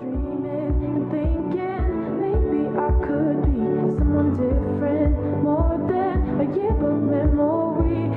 dreaming and thinking different, more than a yearbook memory.